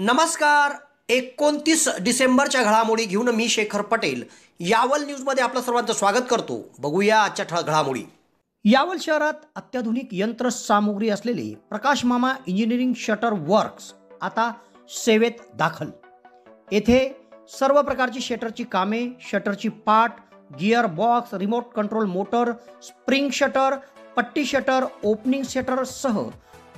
नमस्कार. एकोणतीस डिसेंबरच्या घडामोडी घेऊन मी शेखर पटेल. यावल न्यूजमध्ये आपलं सर्वांचं स्वागत करतो. बघूया आजच्या ठळ घडामोडी. यावल शहरात अत्याधुनिक यंत्रसामुग्री असलेले प्रकाश मामा इंजिनिअरिंग शटर वर्क्स आता सेवेत दाखल. येथे सर्व प्रकारची शटरची कामे शटरची पाट gear box remote control motor spring shutter पट्टी शटर ओपनिंग शटर सह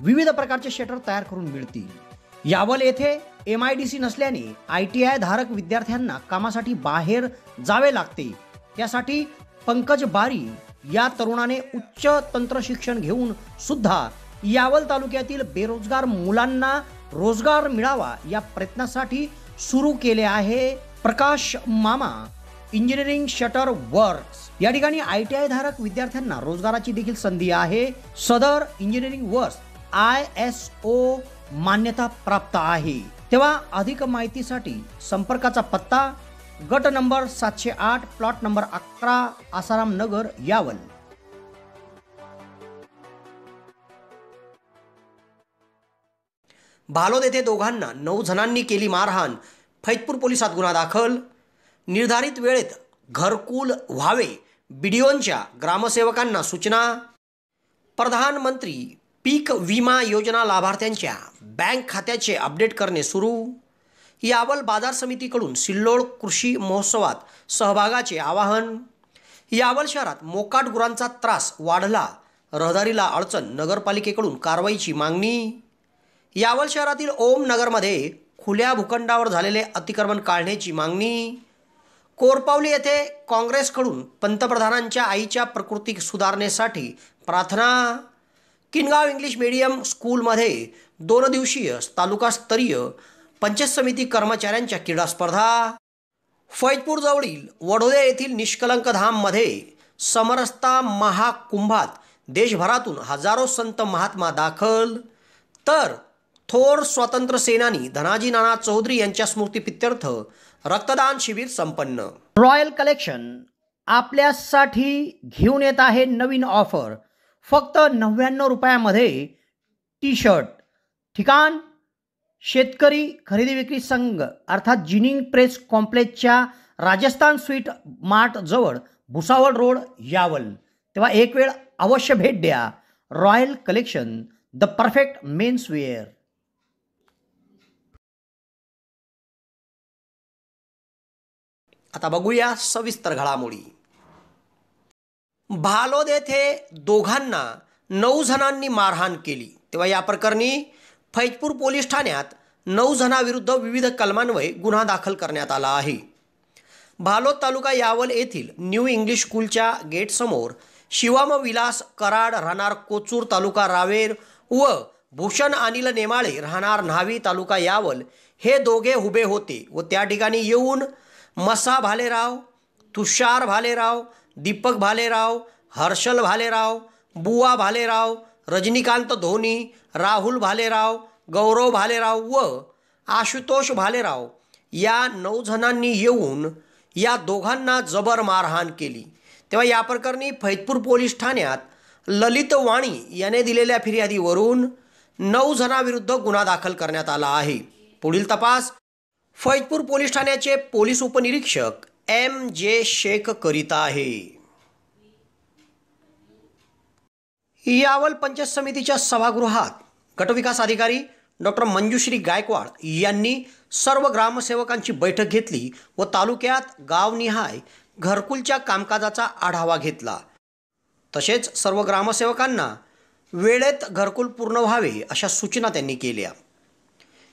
विविध प्रकारचे शटर तयार करून मिळतील. यावल येथे एम आय डी सी नसल्याने आय टी आय धारक विद्यार्थ्यांना कामासाठी बाहेर जावे लागते. त्यासाठी पंकज बारी या तरुणाने उच्च तंत्र शिक्षण घेऊन सुद्धा यावल तालुक्यातील बेरोजगार मुलांना रोजगार मिळावा या प्रयत्नासाठी सुरू केले आहे प्रकाश मामा इंजिनिअरिंग शटर वर्क्स. या ठिकाणी आय टी आय धारक विद्यार्थ्यांना रोजगाराची देखील संधी आहे. सदर engineering works I S O मान्यता प्राप्त आहे. तेव्हा अधिक माहितीसाठी संपर्काचा पत्ता गट नंबर सातशे आठ प्लॉट नंबर अकरा आसाराम नगर यावल. भालोद येथे दोघांना नऊ जणांनी केली मारहाण. फैजपूर पोलिसात गुन्हा दाखल. निर्धारित वेळेत घरकुल व्हावे बिडिओनच्या ग्रामसेवकांना सूचना. प्रधानमंत्री पीक विमा योजना लाभार्थ्यांच्या बँक खात्याचे अपडेट करणे सुरू. यावल बाजार समितीकडून सिल्लोड कृषी महोत्सवात सहभागाचे आवाहन. यावल शहरात मोकाट गुरांचा त्रास वाढला रहदारीला अडचण नगरपालिकेकडून कारवाईची मागणी. यावल शहरातील ओम नगरमध्ये खुल्या भूखंडावर झालेले अतिक्रमण काढण्याची मागणी. कोरपावली येथे काँग्रेसकडून पंतप्रधानांच्या आईच्या प्रकृती सुधारणेसाठी प्रार्थना. किनगाव इंग्लिश मीडियम स्कूलमध्ये दोन दिवसीय तालुकास्तरीय पंचायत समिती कर्मचाऱ्यांच्या क्रीडा स्पर्धा. फैजपूर जवळील वडोदे येथील निष्कलंक धाममध्ये समरसता महाकुंभात देशभरातून हजारो संत महात्मा दाखल. तर थोर स्वातंत्र्य सेनानी धनाजी नाना चौधरी यांच्या स्मृतीप्रित्यर्थ रक्तदान शिबिर संपन्न. रॉयल कलेक्शन आपल्यासाठी घेऊन येत आहे नवीन ऑफर. फक्त नव्याण्णव रुपयामध्ये टी शर्ट ठिकाण? शेतकरी खरेदी विक्री संघ अर्थात जिनिंग प्रेस कॉम्प्लेक्सच्या राजस्थान स्वीट मार्ट जवळ भुसावळ रोड यावल. तेव्हा एक वेळ अवश्य भेट द्या. Royal collection the perfect men's wear. आता बघूया सविस्तर घडामोडी. भालोद येथे दोघांना नऊ जणांनी मारहाण केली. तेव्हा या प्रकरणी फैजपूर पोलीस ठाण्यात नऊ जणांविरुद्ध विविध कलमान्वये गुन्हा दाखल करण्यात आला आहे. भालोद तालुका यावल येथील न्यू इंग्लिश स्कूलच्या गेटसमोर शिवाम विलास कराड राहणार कोचूर तालुका रावेर व भूषण अनिल नेमाळे राहणार न्हावी तालुका यावल हे दोघे उभे होते व त्या ठिकाणी येऊन मसा भालेराव तुषार भालेराव दीपक भालेराव हर्षल भालेराव बुवा भालेराव रजनीकांत धोनी राहुल भालेराव गौरव भालेराव व आशुतोष भालेराव या नऊ जणांनी येऊन या दोघांना जबर मारहाण केली. तेव्हा या प्रकरणी फैतपूर पोलीस ठाण्यात ललित वाणी याने दिलेल्या फिर्यादीवरून नऊ जणांविरुद्ध गुन्हा दाखल करण्यात आला आहे. पुढील तपास फैजपूर पोलीस ठाण्याचे पोलीस उपनिरीक्षक एम जे शेख करीत आहे. यावल पंचायत समितीच्या सभागृहात गटविकास अधिकारी डॉक्टर मंजुश्री गायकवाड यांनी सर्व ग्रामसेवकांची बैठक घेतली व तालुक्यात गावनिहाय घरकुलच्या कामकाजाचा आढावा घेतला. तसेच सर्व ग्रामसेवकांना वेळेत घरकुल पूर्ण व्हावे अशा सूचना त्यांनी केल्या.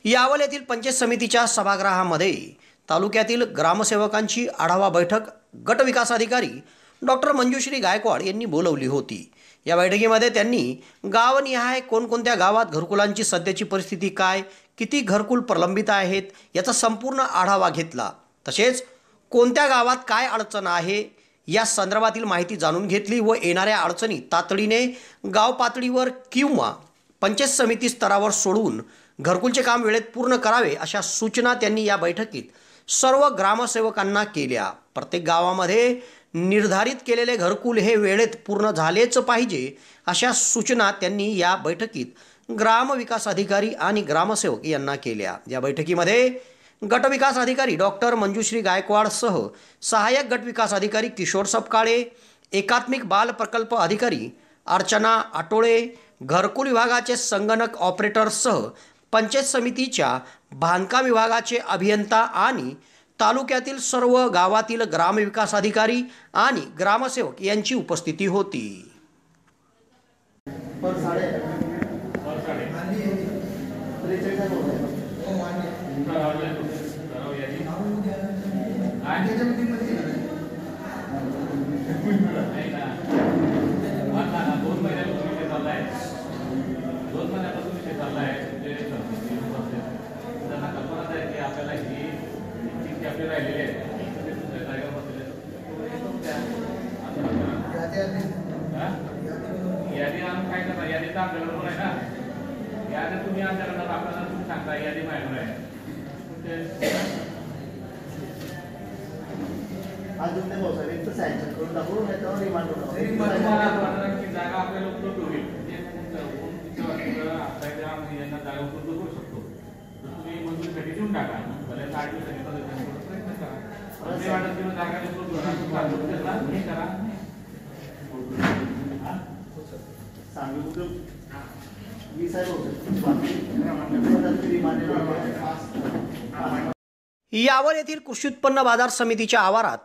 यावल येथील पंचायत समितीच्या सभागृहामध्ये तालुक्यातील ग्रामसेवकांची आढावा बैठक गटविकास अधिकारी डॉक्टर मंजुश्री गायकवाड यांनी बोलवली होती. या बैठकीमध्ये त्यांनी गावनिहाय कोणकोणत्या गावात घरकुलांची सध्याची परिस्थिती काय? किती घरकुल प्रलंबित आहेत? याचा संपूर्ण आढावा घेतला. तसेच कोणत्या गावात काय अडचण आहे या संदर्भातील माहिती जाणून घेतली व येणाऱ्या अडचणी तातडीने गाव पातळीवर किंवा पंचायत समिती स्तरावर सोडवून घरकुलचे काम वेळेत पूर्ण करावे अशा सूचना त्यांनी या बैठकीत सर्व ग्रामसेवकांना केल्या. प्रत्येक गावामध्ये निर्धारित केलेले घरकुल हे वेळेत पूर्ण झालेच पाहिजे अशा सूचना त्यांनी या बैठकीत ग्रामविकास अधिकारी आणि ग्रामसेवक यांना केल्या. या बैठकीमध्ये गटविकास अधिकारी डॉक्टर मंजुश्री गायकवाडसह सहाय्यक गटविकास अधिकारी किशोर सपकाळे एकात्मिक बाल प्रकल्प अधिकारी अर्चना आटोळे घरकुल विभागाचे संगणक ऑपरेटरसह पंचायत समितीच्या बांधकाम विभागाचे अभियंता आणि तालुक्यातील सर्व गावातील ग्रामविकास अधिकारी आणि ग्रामसेवक यांची उपस्थिती होती. दोन महिन्यापासून विषय चाललाय दोन महिन्यापासून विषय चाललाय म्हणजे त्यांना कल्पनाच आहे की आपल्याला ही जितकी आपले राहिलेले आहेत ते दुसऱ्या जागेवर बसलेले आहेत. हे करून द्या. असं यादी आम्ही काय करणार? यादी तर आपल्याकडे पण आहे ना. यादी तुम्ही आमच्याकडे आपल्याला तुम्ही सांगता यादी माझ्याकडे आहे. ते- अजून तर सँक्शन करून टाकू नाही तर रिमांड जागा आपल्याला उपलब्ध होईल. म्हणजे आपल्या यांना जागा उपलब्ध करू शकतो. तर तुम्ही मंजुरीसाठी देऊन टाका. भले आठ दिवसांनी यावर येथील कृषी उत्पन्न बाजार समितीच्या आवारात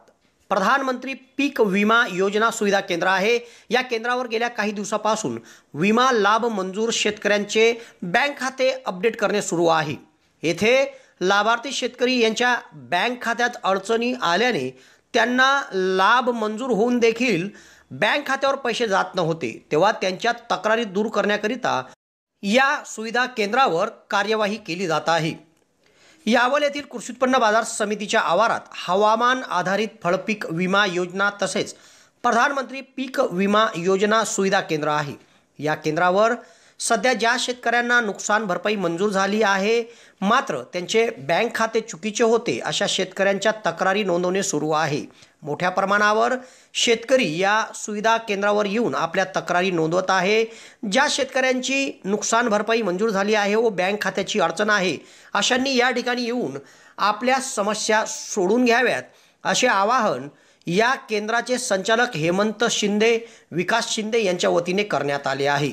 प्रधानमंत्री पीक विमा योजना सुविधा केंद्र आहे. या केंद्रावर गेल्या काही दिवसापासून विमा लाभ मंजूर शेतकऱ्यांचे बँक खाते अपडेट करणे सुरू आहे. येथे लाभार्थी शेतकरी यांच्या बँक खात्यात अडचणी आल्याने त्यांना लाभ मंजूर होऊन देखील बँक खात्यावर पैसे जात नव्हते. तेव्हा त्यांच्या तक्रारी दूर करण्याकरिता या सुविधा केंद्रावर कार्यवाही केली जात आहे. यावल येथील कृषी उत्पन्न बाजार समितीच्या आवारात हवामान आधारित फळपीक विमा योजना तसेच प्रधानमंत्री पीक विमा योजना सुविधा केंद्र आहे. या केंद्रावर सध्या ज्या शेतकऱ्यांना नुकसान भरपाई मंजूर झाली आहे मात्र त्यांचे बँक खाते चुकीचे होते अशा शेतकऱ्यांच्या तक्रारी नोंदवणे सुरू आहे. मोठ्या प्रमाणावर शेतकरी या सुविधा केंद्रावर येऊन आपल्या तक्रारी नोंदवत आहे. ज्या शेतकऱ्यांची नुकसान भरपाई मंजूर झाली आहे व बँक खात्याची अडचण आहे अशांनी या ठिकाणी येऊन आपल्या समस्या सोडून घ्याव्यात असे आवाहन या केंद्राचे संचालक हेमंत शिंदे विकास शिंदे यांच्या वतीने करण्यात आले आहे.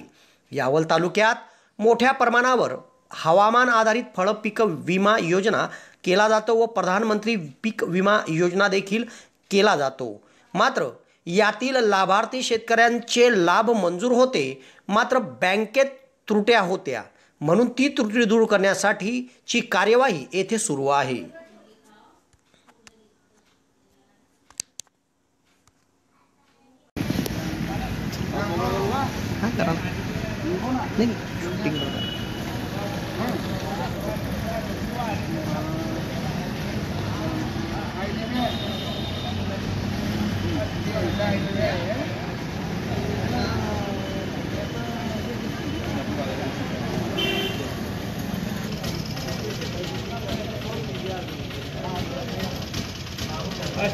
यावल तालुक्यात मोठ्या प्रमाणावर हवामान आधारित फळ पीक विमा योजना केला जातो व प्रधानमंत्री पीक विमा योजना देखील केला जातो. मात्र यातील लाभार्थी शेतकऱ्यांचे लाभ मंजूर होते मात्र बँकेत त्रुट्या होत्या. म्हणून ती त्रुटी दूर करण्यासाठीची कार्यवाही येथे सुरू आहे. नहीं शूटिंग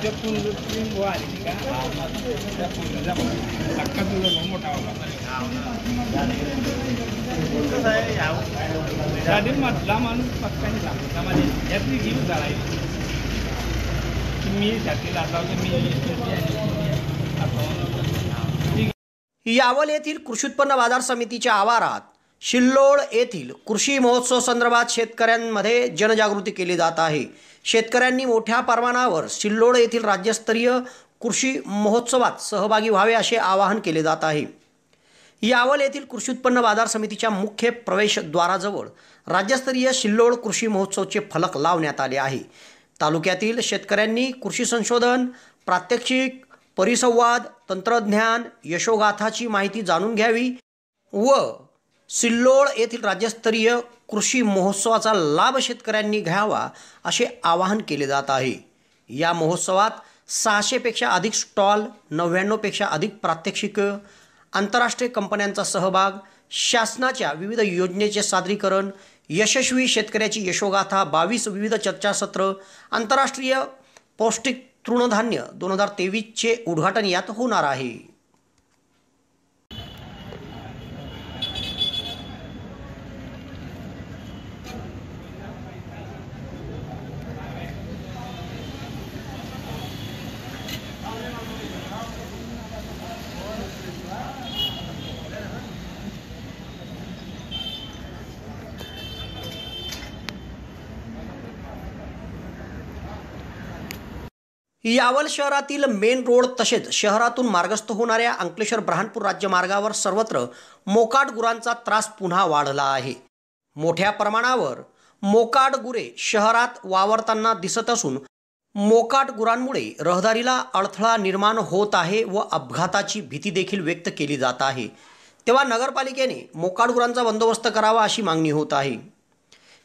చెప్పు చెప్పు వారికి అక్క దూరం మొట్ట వాళ్ళు pagkain lang. Naman every view that I मी साठी आता मी यावल येथील कृषी उत्पन्न बाजार समितीच्या आवारात शिल्लोळ येथील कृषी महोत्सव संदर्भात शेतकऱ्यांमध्ये जनजागृती केली जात आहे शेतकऱ्यांनी मोठ्या प्रमाणावर सिल्लोड येथील राज्यस्तरीय कृषी महोत्सवात सहभागी व्हावे असे आवाहन केले जात आहे यावल येथील कृषी उत्पन्न बाजार समितीच्या मुख्य प्रवेशद्वाराजवळ राज्यस्तरीय शिल्लोळ कृषी महोत्सवचे फलक लावण्यात आले आहे. तालुक्यातील शेतकऱ्यांनी कृषी संशोधन प्रात्यक्षिक परिसंवाद तंत्रज्ञान यशोगाथाची माहिती जाणून घ्यावी व सिल्लोळ येथील राज्यस्तरीय कृषी महोत्सवाचा लाभ शेतकऱ्यांनी घ्यावा असे आवाहन केले जात आहे. या महोत्सवात सहाशेपेक्षा अधिक स्टॉल नव्याण्णवपेक्षा अधिक प्रात्यक्षिकं आंतरराष्ट्रीय कंपन्यांचा सहभाग शासनाच्या विविध योजनेचे सादरीकरण यशस्वी शेतकऱ्याची यशोगाथा बावीस विविध चर्चासत्र आंतरराष्ट्रीय पौष्टिक तृणधान्य दोन हजार तेवीसचे उद्घाटन यात होणार आहे. यावल शहरातील मेन रोड तसेच शहरातून मार्गस्थ होणाऱ्या अंकलेश्वर ब्रहाणपूर राज्यमार्गावर सर्वत्र मोकाट गुरांचा त्रास पुन्हा वाढला आहे. मोठ्या प्रमाणावर मोकाट गुरे शहरात वावरताना दिसत असून मोकाट गुरांमुळे रहदारीला अडथळा निर्माण होत आहे व अपघाताची भीती देखील व्यक्त केली जात आहे. तेव्हा नगरपालिकेने मोकाट गुरांचा बंदोबस्त करावा अशी मागणी होत आहे.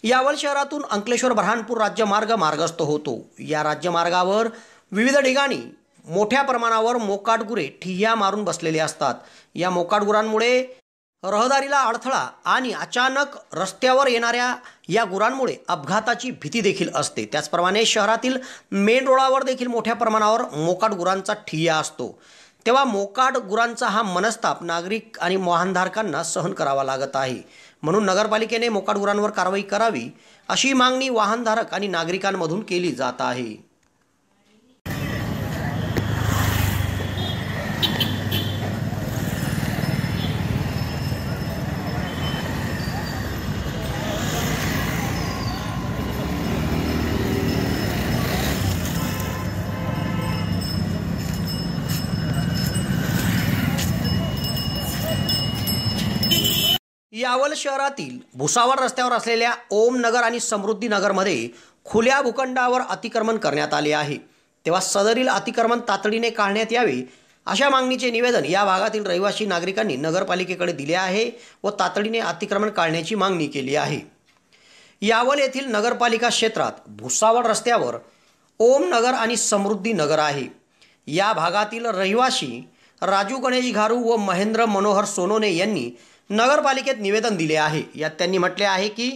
यावल शहरातून अंकलेश्वर ब्रहाणपूर राज्यमार्ग मार्गस्थ होतो. या राज्यमार्गावर विविध ठिकाणी मोठ्या प्रमाणावर मोकाट गुरे ठिय्या मारून बसलेले असतात. या मोकाट गुरांमुळे रहदारीला अडथळा आणि अचानक रस्त्यावर येणाऱ्या या गुरांमुळे अपघाताची भीती देखील असते. त्याचप्रमाणे शहरातील मेन रोडावर देखील मोठ्या प्रमाणावर मोकाट गुरांचा ठिय्या असतो. तेव्हा मोकाट गुरांचा हा मनस्ताप नागरिक आणि वाहनधारकांना सहन करावा लागत आहे. म्हणून नगरपालिकेने मोकाट गुरांवर कारवाई करावी अशी मागणी वाहनधारक आणि नागरिकांमधून केली जात आहे. यावल शहरातील भुसावळ रस्त्यावर असलेल्या ओम नगर आणि समृद्धी नगरमध्ये खुल्या भूखंडावर अतिक्रमण करण्यात आले आहे. तेव्हा सदरील अतिक्रमण तातडीने काढण्यात यावे अशा मागणीचे निवेदन या भागातील रहिवासी नागरिकांनी नगरपालिकेकडे दिले आहे व तातडीने अतिक्रमण काढण्याची मागणी केली आहे. यावल येथील नगरपालिका क्षेत्रात भुसावळ रस्त्यावर ओम नगर आणि समृद्धी नगर आहे. या भागातील रहिवासी राजू गणेश घारू व महेंद्र मनोहर सोनोने यांनी नगरपालिकेत निवेदन दिले आहे. यात त्यांनी म्हटले आहे की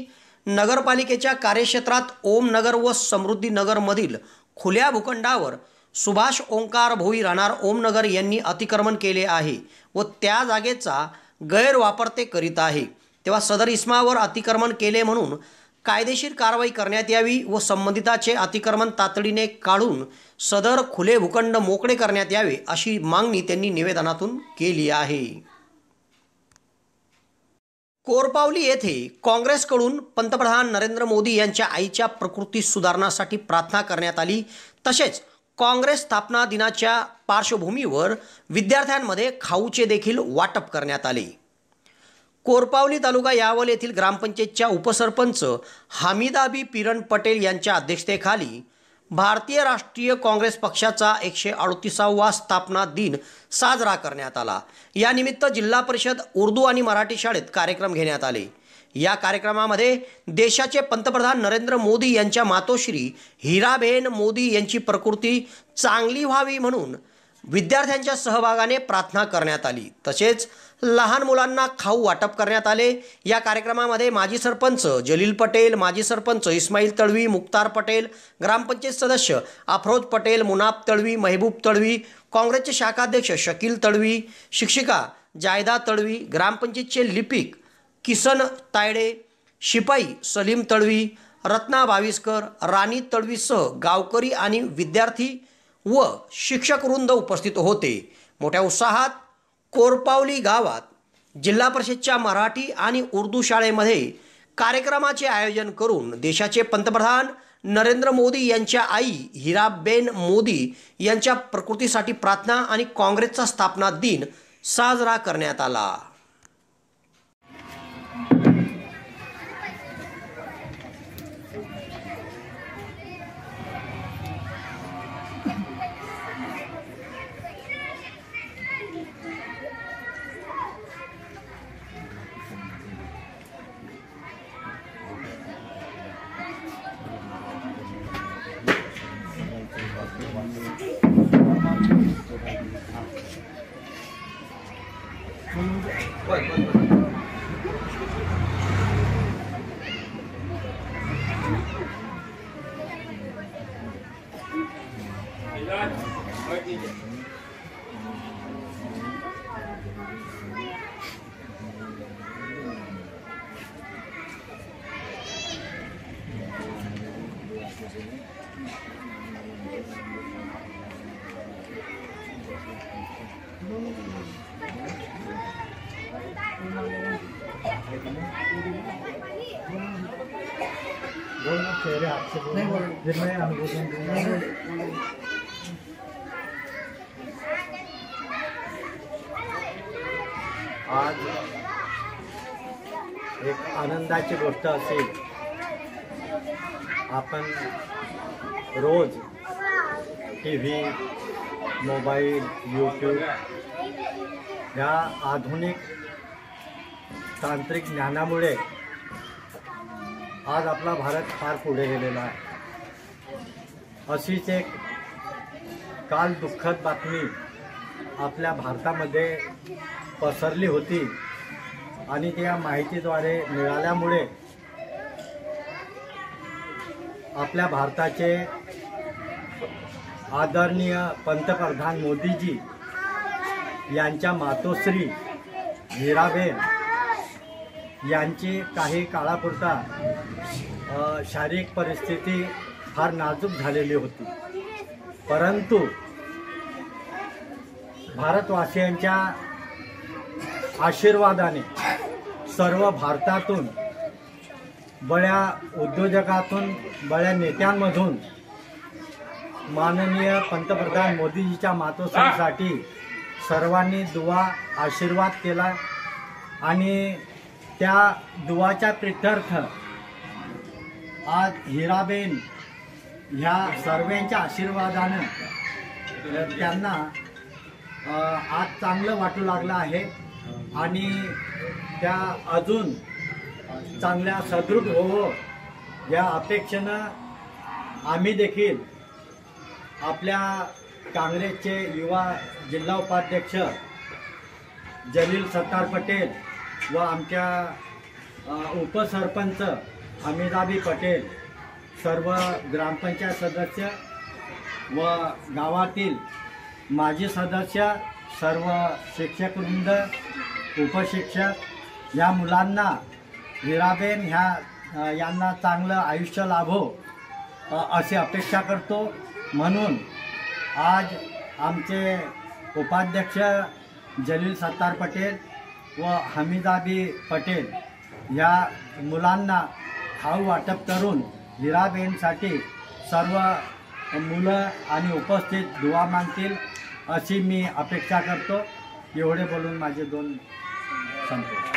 नगरपालिकेच्या कार्यक्षेत्रात ओम नगर व समृद्धी नगरमधील खुल्या भूखंडावर सुभाष ओंकार भोई राहणार ओमनगर यांनी अतिक्रमण केले आहे व त्या जागेचा गैरवापर ते करीत आहे. तेव्हा सदर इस्मावर अतिक्रमण केले म्हणून कायदेशीर कारवाई करण्यात यावी व संबंधिताचे अतिक्रमण तातडीने काढून सदर खुले भूखंड मोकळे करण्यात यावे अशी मागणी त्यांनी निवेदनातून केली आहे. कोरपावली येथे काँग्रेसकडून पंतप्रधान नरेंद्र मोदी यांच्या आईच्या प्रकृती सुधारणासाठी प्रार्थना करण्यात आली. तसेच काँग्रेस स्थापना दिनाच्या पार्श्वभूमीवर विद्यार्थ्यांमध्ये खाऊचे देखील वाटप करण्यात आले. कोरपावली तालुका यावल येथील ग्रामपंचायतच्या उपसरपंच हामिदाबी पिरण पटेल यांच्या अध्यक्षतेखाली भारतीय राष्ट्रीय काँग्रेस पक्षाचा एकशे अडतीसावा स्थापना दिन साजरा करण्यात आला. यानिमित्त जिल्हा परिषद उर्दू आणि मराठी शाळेत कार्यक्रम घेण्यात आले. या कार्यक्रमामध्ये देशाचे पंतप्रधान नरेंद्र मोदी यांच्या मातोश्री हिराबेन मोदी यांची प्रकृती चांगली व्हावी म्हणून विद्यार्थ्यांच्या सहभागाने प्रार्थना करण्यात आली. तसेच लहान मुलांना खाऊ वाटप करण्यात आले. या कार्यक्रमामध्ये माजी सरपंच जलील पटेल माजी सरपंच इस्माईल तळवी मुक्तार पटेल ग्रामपंचायत सदस्य अफरोज पटेल मुनाब तळवी महबूब तळवी काँग्रेसचे शाखाध्यक्ष शकील तळवी शिक्षिका जायदा तळवी ग्रामपंचायतचे लिपिक किसन तायडे शिपाई सलीम तळवी रत्ना भाविस्कर राणी तळवीसह गावकरी आणि विद्यार्थी व शिक्षक वृंद उपस्थित होते. मोठ्या उत्साहात कोरपावली गावात जिल्हा परिषदच्या मराठी आणि उर्दू शाळेमध्ये कार्यक्रमाचे आयोजन करून देशाचे पंतप्रधान नरेंद्र मोदी यांच्या आई हिराबेन मोदी यांच्या प्रकृतीसाठी प्रार्थना आणि काँग्रेसचा स्थापना दिन साजरा करण्यात आला. 嗯好的嗯 आज एक आनंदाची गोष्ट असे आपण रोज टी व्ही मोबाईल यूट्यूब या आधुनिक तांत्रिक ज्ञानामुळे आज आपला भारत फार पुढे गेलेला आहे. अशीच एक काल दुःखद बातमी आपल्या भारतामध्ये पसरली होती आणि त्या माहितीद्वारे मिळाल्यामुळे आपल्या भारताचे आदरणीय पंतप्रधान मोदीजी यांच्या मातोश्री हिराबेन यांची काही काळापुरता शारीरिक परिस्थिती फार नाजूक झालेली होती. परंतु भारतवासियांच्या आशीर्वादाने सर्व भारतातून बड्या उद्योजकातून बड्या नेत्यांमधून माननीय पंतप्रधान मोदीजीच्या मातोश्रीसाठी सर्वांनी दुवा आशीर्वाद केला आणि त्या दुवाच्या प्रित्यर्थ आज हिराबेन ह्या सर्वांच्या आशीर्वादानं त्यांना आज चांगलं वाटू लागलं आहे आणि त्या अजून चांगल्या सदृढ होवो या अपेक्षेनं आम्ही देखील आपल्या काँग्रेसचे युवा जिल्हा उपाध्यक्ष जलील सत्तार पटेल व आमच्या उपसरपंच हमीदाबी पटेल सर्व ग्रामपंचायत सदस्य व गावातील माजी सदस्य सर्व शिक्षकवृंद उपशिक्षक या मुलांना हिराबेन ह्या यांना चांगलं आयुष्य लाभो अशी अपेक्षा करतो. म्हणून आज आमचे उपाध्यक्ष जलील सत्तार पटेल व हमीदाबी पटेल या मुलांना खाऊ वाटप करून हिराबेनसाठी सर्व मुलं आणि उपस्थित दुवा मागतील अशी मी अपेक्षा करतो. एवढे बोलून माझे दोन संपतो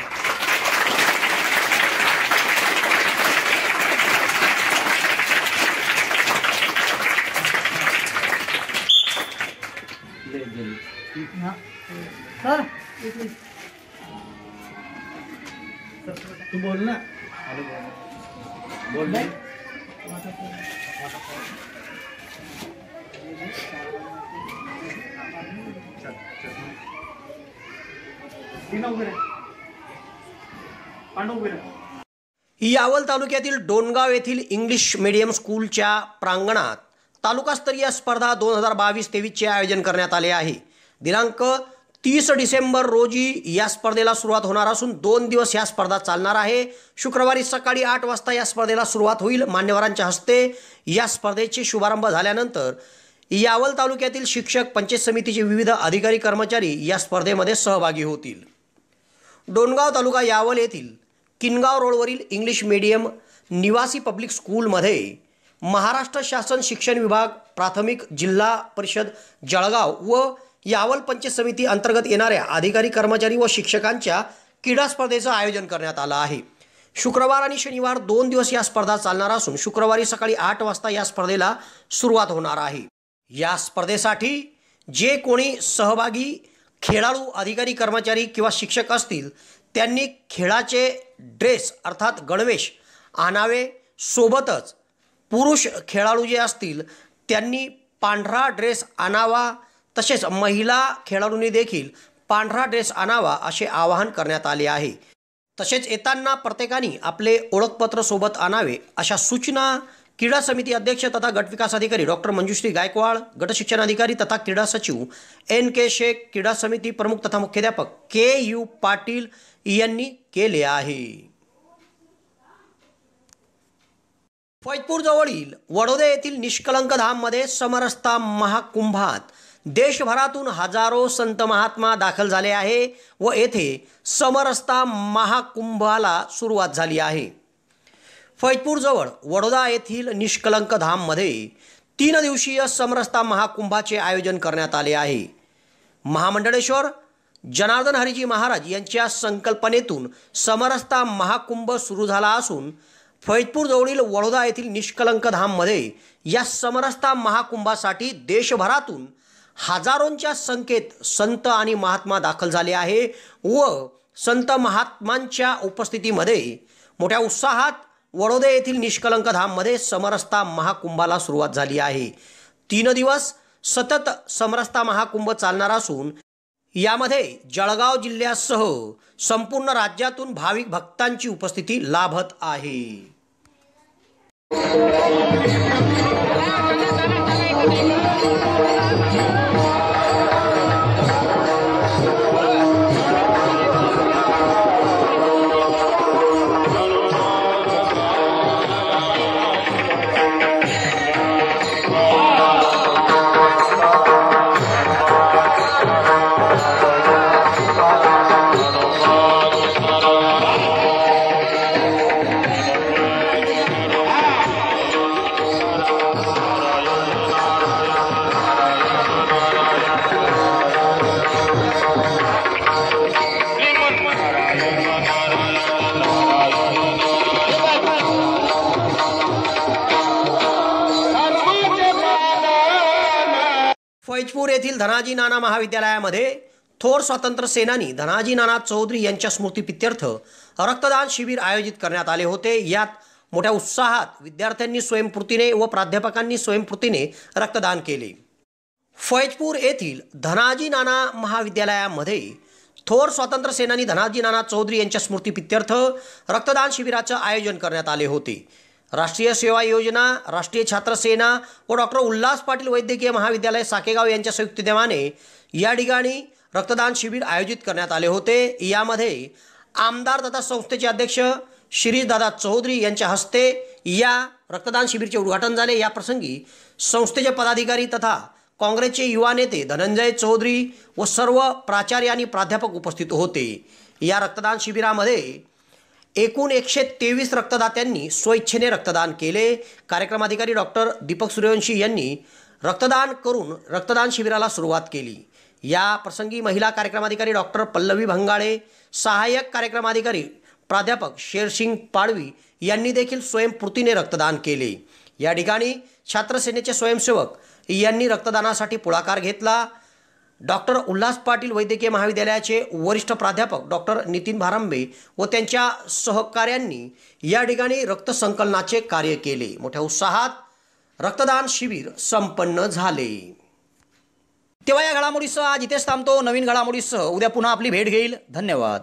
तू बोल ना. बोल यावल तालुक्यातील डोणगाव येथील इंग्लिश मीडियम स्कूलच्या प्रांगणात तालुकास्तरीय स्पर्धा दोन हजार बावीस तेवीसचे आयोजन करण्यात आले आहे. दिनांक तीस डिसेंबर रोजी या स्पर्धेला सुरुवात होणार असून दोन दिवस या स्पर्धा चालणार आहे. शुक्रवारी सकाळी आठ वाजता या स्पर्धेला सुरुवात होईल. मान्यवरांच्या हस्ते या स्पर्धेचे शुभारंभ झाल्यानंतर यावल तालुक्यातील शिक्षक पंचायत समितीचे विविध अधिकारी कर्मचारी या स्पर्धेमध्ये सहभागी होतील. डोणगाव तालुका यावल येथील किनगाव रोडवरील इंग्लिश मीडियम निवासी पब्लिक स्कूलमध्ये महाराष्ट्र शासन शिक्षण विभाग प्राथमिक जिल्हा परिषद जळगाव व यावल पंचायत समिती अंतर्गत येणाऱ्या अधिकारी कर्मचारी व शिक्षकांच्या क्रीडा स्पर्धेचं आयोजन करण्यात आलं आहे. शुक्रवार आणि शनिवार दोन दिवस या स्पर्धा चालणार असून शुक्रवारी सकाळी आठ वाजता या स्पर्धेला सुरुवात होणार आहे. या स्पर्धेसाठी जे कोणी सहभागी खेळाडू अधिकारी कर्मचारी किंवा शिक्षक असतील त्यांनी खेळाचे ड्रेस अर्थात गणवेश आणावे. सोबतच पुरुष खेळाडू जे असतील त्यांनी पांढरा ड्रेस आणावा. तसेच महिला खेळाडूंनी देखील पांढरा ड्रेस आणावा असे आवाहन करण्यात आले आहे. तसेच येताना प्रत्येकाने आपले ओळखपत्र सोबत आणावे अशा सूचना क्रीडा समिती अध्यक्ष तथा गटविकास अधिकारी डॉक्टर मंजुश्री गायकवाड गटशिक्षण अधिकारी तथा क्रीडा सचिव एन के शेख क्रीडा समिती प्रमुख तथा मुख्याध्यापक के यू पाटील यांनी केले आहे. फैजपूर जवळील वडोदे येथील निष्कलंक धाममध्ये समरसता महाकुंभात देशभरातून हजारो संत महात्मा दाखल झाले आहे व येथे समरसता महाकुंभाला सुरुवात झाली आहे. फैजपूरजवळ वडोदा येथील निष्कलंक धाममध्ये तीन दिवसीय समरसता महाकुंभाचे आयोजन करण्यात आले आहे. महामंडळेश्वर जनार्दन हरिजी महाराज यांच्या संकल्पनेतून समरसता महाकुंभ सुरू झाला असून फैजपूरजवळील वडोदा येथील निष्कलंक धाममध्ये या समरसता महाकुंभासाठी देशभरातून हजारोंच्या संख्येत संत आणि महात्मा दाखल झाले आहे व संत महात्मांच्या उपस्थितीमध्ये मोठ्या उत्साहात वडोदे येथील निष्कलंक धाममध्ये समरसता महाकुंभाला सुरुवात झाली आहे. तीन दिवस सतत समरसता महाकुंभ चालणार असून यामध्ये जळगाव जिल्ह्यासह संपूर्ण राज्यातून भाविक भक्तांची उपस्थिती लाभत आहे. धनाजी नाना महाविद्यालयामध्ये थोर स्वातंत्र्य सेनानी धनाजी नाना चौधरी यांच्या स्मृतीप्रित्यर्थ रक्तदान शिबिर आयोजित करण्यात आले होते. यात मोठ्या उत्साहात विद्यार्थ्यांनी स्वयंपूर्तीने व प्राध्यापकांनी स्वयंपूर्तीने रक्तदान केले. फैजपूर येथील धनाजी नाना महाविद्यालयामध्ये थोर स्वातंत्र्य सेनानी धनाजी नाना चौधरी यांच्या स्मृतीप्रित्यर्थ रक्तदान शिबिराचं आयोजन करण्यात आले होते. राष्ट्रीय सेवा योजना राष्ट्रीय छात्र सेना व डॉक्टर उल्हास पाटील वैद्यकीय महाविद्यालय साकेगाव यांच्या संयुक्त देवाने या ठिकाणी रक्तदान शिबिर आयोजित करण्यात आले होते. यामध्ये आमदार तथा संस्थेचे अध्यक्ष दादा चौधरी यांच्या हस्ते या रक्तदान शिबिरचे उद्घाटन झाले. या प्रसंगी संस्थेचे पदाधिकारी तथा काँग्रेसचे युवा नेते धनंजय चौधरी व सर्व प्राचार्य आणि प्राध्यापक उपस्थित होते. या रक्तदान शिबिरामध्ये एकूण एकशे तेवीस रक्तदात्यांनी स्वइच्छेने रक्तदान केले. कार्यक्रमाधिकारी डॉक्टर दीपक सूर्यवंशी यांनी रक्तदान करून रक्तदान शिबिराला सुरुवात केली. या प्रसंगी महिला कार्यक्रमाधिकारी डॉक्टर पल्लवी भंगाळे सहाय्यक कार्यक्रमाधिकारी प्राध्यापक शेरसिंग पाडवी यांनी देखील स्वयंपूर्तीने रक्तदान केले. या ठिकाणी छात्रसेनेचे स्वयंसेवक यांनी रक्तदानासाठी पुढाकार घेतला. डॉक्टर उल्हास पाटील वैद्यकीय महाविद्यालयाचे वरिष्ठ प्राध्यापक डॉक्टर नितीन भारांबे व त्यांच्या सहकाऱ्यांनी या ठिकाणी रक्तसंकलनाचे कार्य केले. मोठ्या उत्साहात रक्तदान शिबिर संपन्न झाले. तेव्हा या घडामोडीसह आज इथेच थांबतो. नवीन घडामोडीसह उद्या पुन्हा आपली भेट घेईल. धन्यवाद.